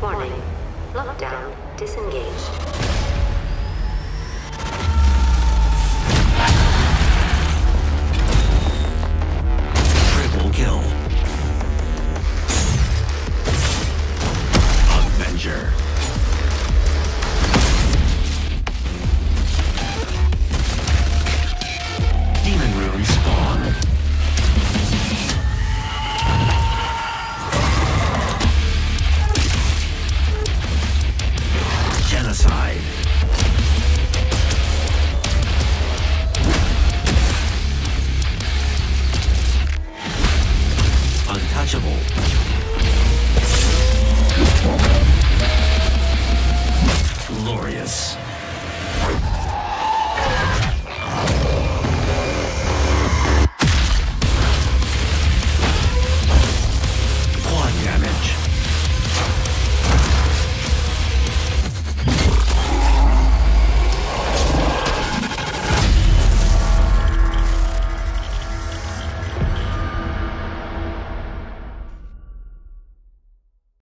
Warning. Lockdown disengaged. untouchable. Glorious.